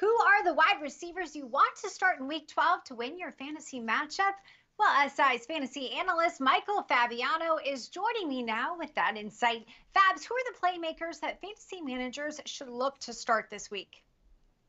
Who are the wide receivers you want to start in week 12 to win your fantasy matchup? Well, SI's fantasy analyst Michael Fabiano is joining me now with that insight. Fabs, who are the playmakers that fantasy managers should look to start this week?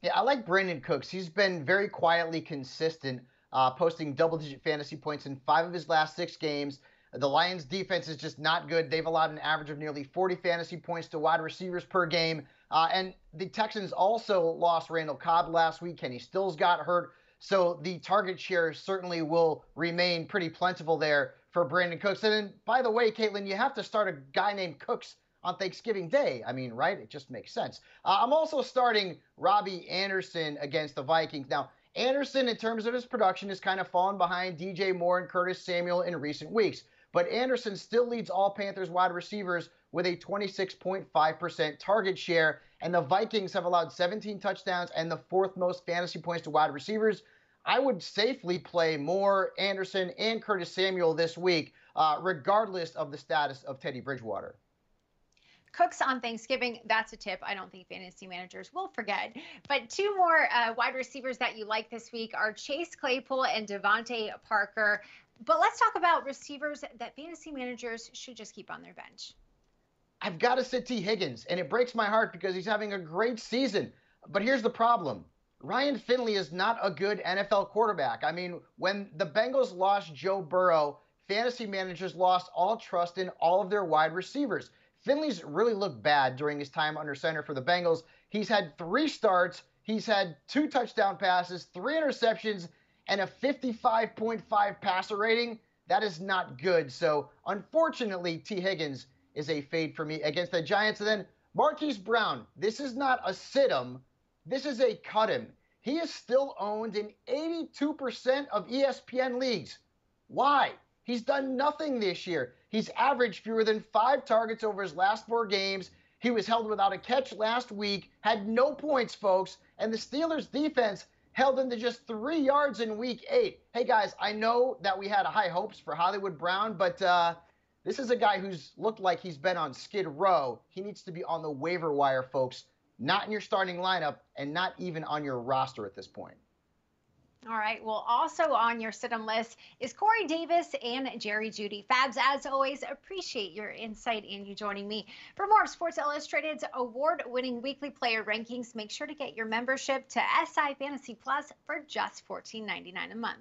Yeah, I like Brandin Cooks. He's been very quietly consistent, uh, posting double digit fantasy points in five of his last six games. The Lions defense is just not good. They've allowed an average of nearly 40 fantasy points to wide receivers per game. Uh, and the Texans also lost Randall Cobb last week. Kenny Stills got hurt. So the target share certainly will remain pretty plentiful there for Brandin Cooks. And then, by the way, Kaitlin, you have to start a guy named Cooks on Thanksgiving Day. I mean, right? It just makes sense. Uh, I'm also starting Robby Anderson against the Vikings. Now, Anderson, in terms of his production, has kind of fallen behind DJ Moore and Curtis Samuel in recent weeks. But Anderson still leads all Panthers wide receivers with a 26.5% target share. And the Vikings have allowed 17 touchdowns and the fourth most fantasy points to wide receivers. I would safely play Moore, Anderson, and Curtis Samuel this week, uh, regardless of the status of Teddy Bridgewater. Cooks on Thanksgiving, that's a tip. I don't think fantasy managers will forget. But two more uh, wide receivers that you like this week are Chase Claypool and DeVante Parker. But let's talk about receivers that fantasy managers should just keep on their bench. I've got to sit Tee Higgins, and it breaks my heart because he's having a great season. But here's the problem Ryan Finley is not a good NFL quarterback. I mean, when the Bengals lost Joe Burrow, fantasy managers lost all trust in all of their wide receivers. Finley's really looked bad during his time under center for the Bengals. He's had three starts, he's had two touchdown passes, three interceptions, and a 55.5 passer rating. That is not good. So, unfortunately, Tee Higgins is a fade for me against the Giants. And then Marquise Brown. This is not a sit him, this is a cut him. He is still owned in 82% of ESPN leagues. Why? He's done nothing this year. He's averaged fewer than five targets over his last four games. He was held without a catch last week, had no points, folks, and the Steelers' defense held him to just three yards in week eight. Hey, guys, I know that we had high hopes for Hollywood Brown, but uh, this is a guy who's looked like he's been on skid row. He needs to be on the waiver wire, folks, not in your starting lineup and not even on your roster at this point. All right. Well, also on your sit-em list is Corey Davis and Jerry Jeudy. Fabs, as always, appreciate your insight and you joining me. For more of Sports Illustrated's award-winning weekly player rankings, make sure to get your membership to SI Fantasy Plus for just $14.99 a month.